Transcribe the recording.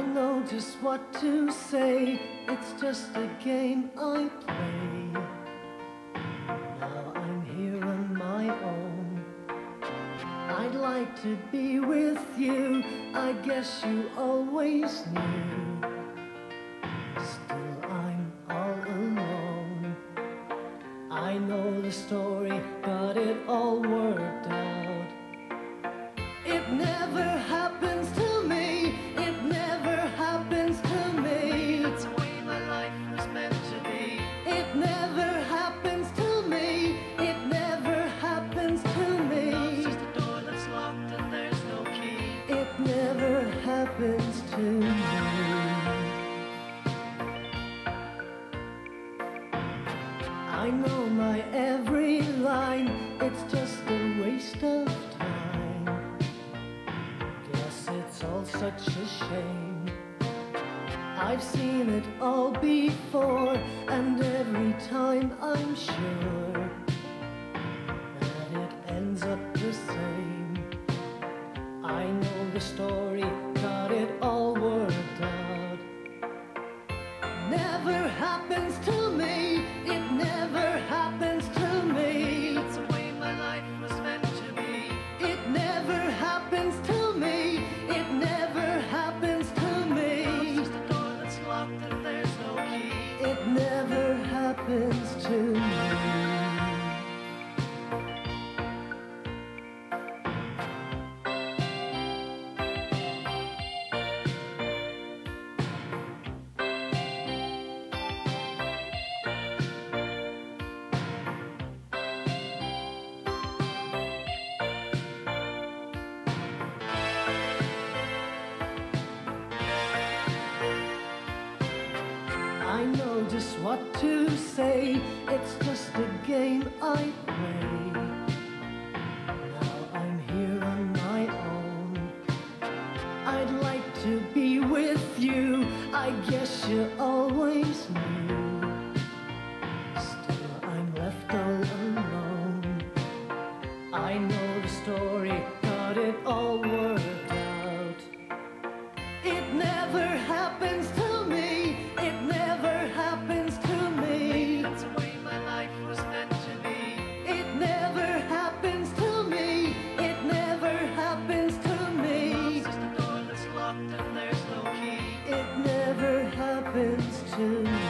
know just what to say. It's just a game I play. Now I'm here on my own. I'd like to be with you. I guess you always knew. Still, I'm all alone. I know the story, got it all worked out. Happens to me. I know my every line, it's just a waste of time. Guess it's all such a shame. I've seen it all before, and every time I'm sure Never happens to I know just what to say. It's just a game I play. Now I'm here on my own. I'd like to be with you. I guess you always knew. Still, I'm left all alone. I know the story, got it all wrong. happens to